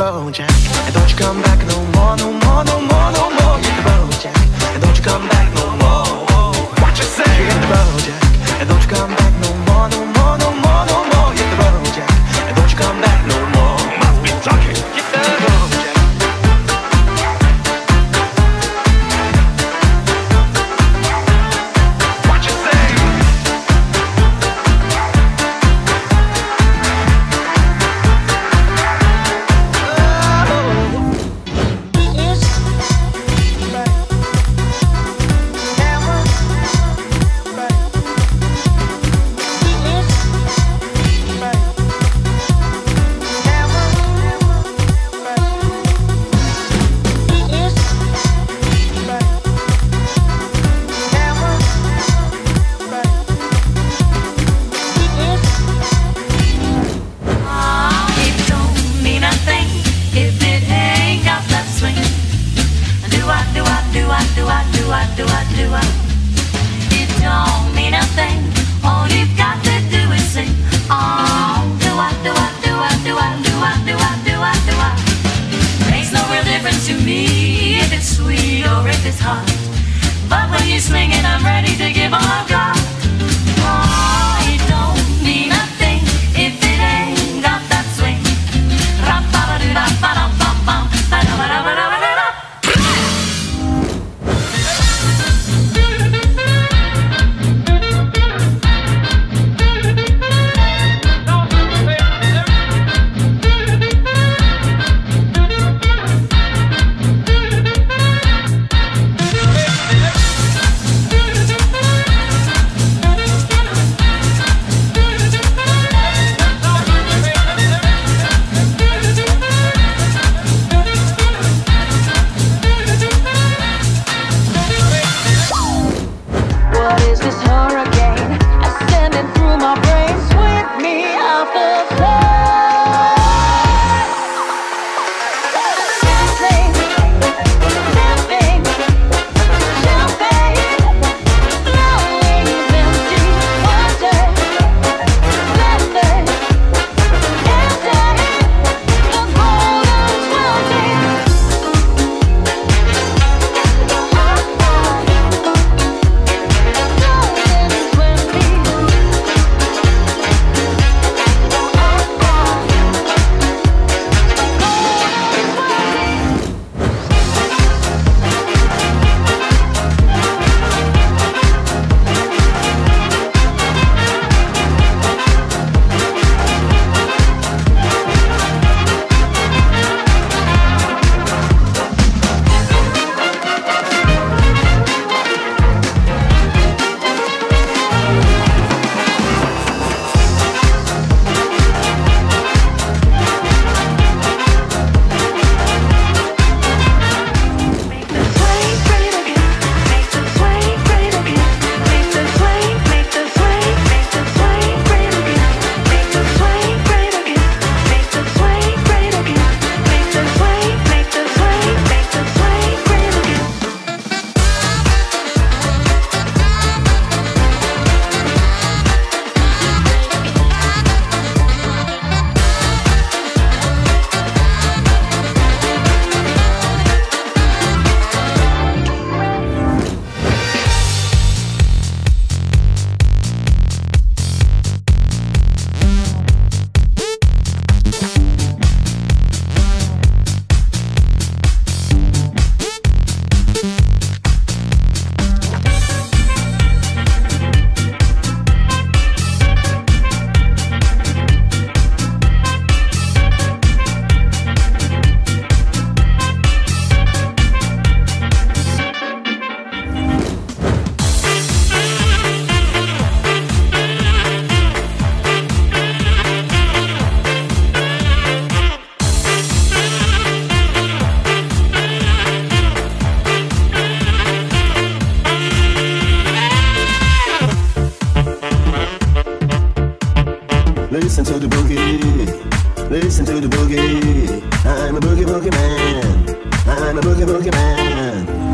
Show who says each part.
Speaker 1: road, Jack. And don't you come back no more, no more, no more, no more. Hit the road, Jack. And don't you come back no more.
Speaker 2: is hot. But when you swing it, I'm ready to give all I've got.
Speaker 3: this hurricane
Speaker 4: Listen to the boogie. Listen to the boogie. I'm a boogie boogie man. I'm a boogie boogie man.